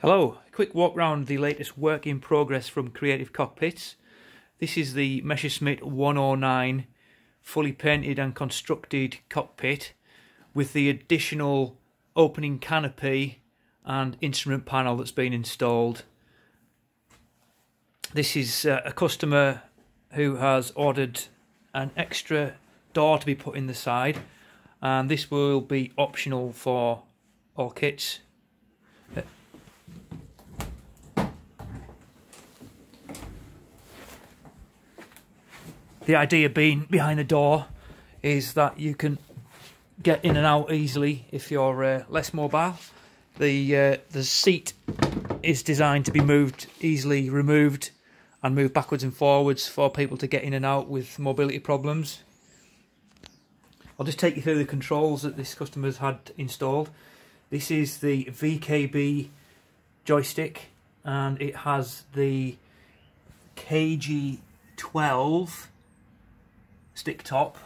Hello, a quick walk around the latest work in progress from Creative Cockpits. This is the Messerschmitt 109 fully painted and constructed cockpit with the additional opening canopy and instrument panel that's been installed. This is uh, a customer who has ordered an extra door to be put in the side and this will be optional for all kits the idea being behind the door is that you can get in and out easily if you're uh, less mobile. The uh, the seat is designed to be moved easily removed and moved backwards and forwards for people to get in and out with mobility problems. I'll just take you through the controls that this customer's had installed. This is the VKB joystick and it has the KG12 stick top,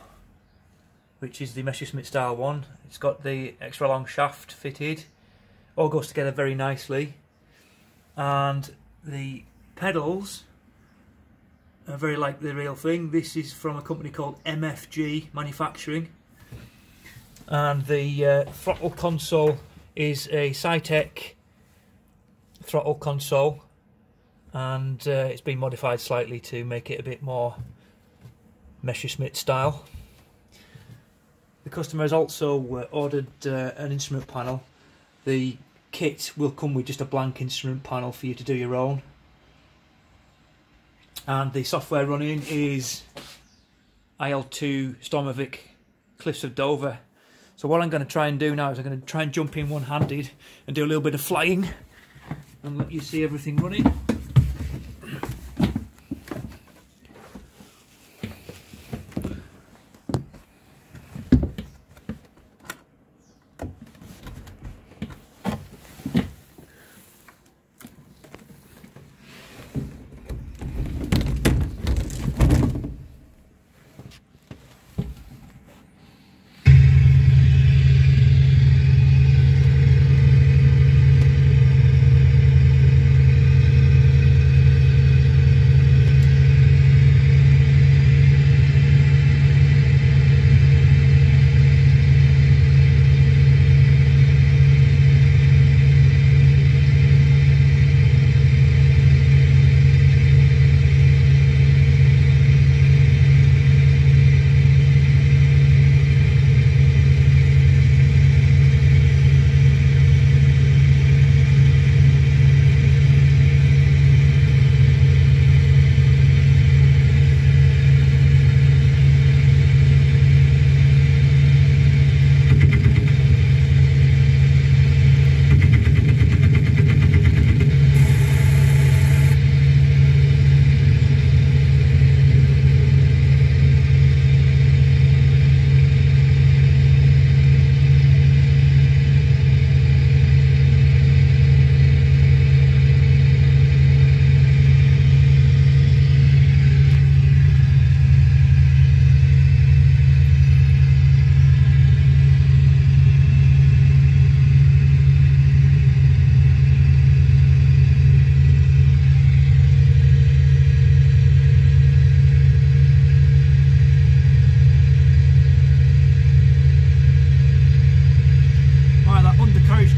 which is the Messerschmitt style one. It's got the extra long shaft fitted, all goes together very nicely, and the pedals are very like the real thing. This is from a company called MFG Manufacturing, and the uh, throttle console is a Saitek throttle console and uh, it's been modified slightly to make it a bit more Messerschmitt style. The customer has also uh, ordered uh, an instrument panel. The kit will come with just a blank instrument panel for you to do your own. And the software running is IL2 Sturmovik Cliffs of Dover. So what I'm going to try and do now is I'm going to try and jump in one-handed and do a little bit of flying and let you see everything running.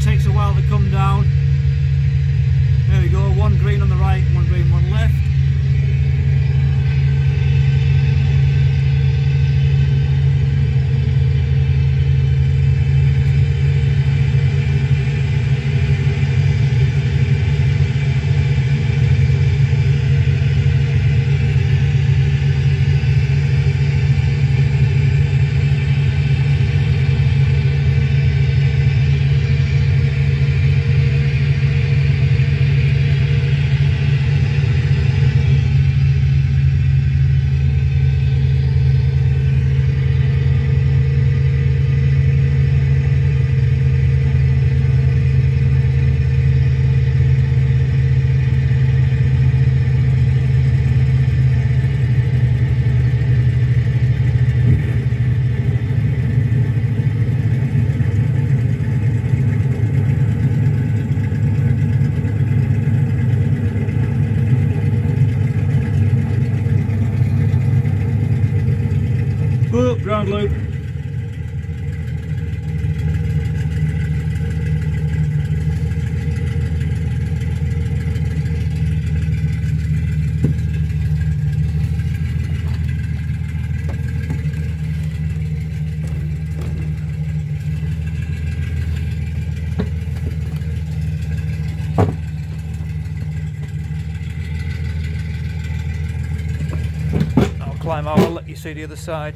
takes a while to come down. There we go, one green on the right, one green, one left. Boop, ground loop. climb out, I'll let you see the other side.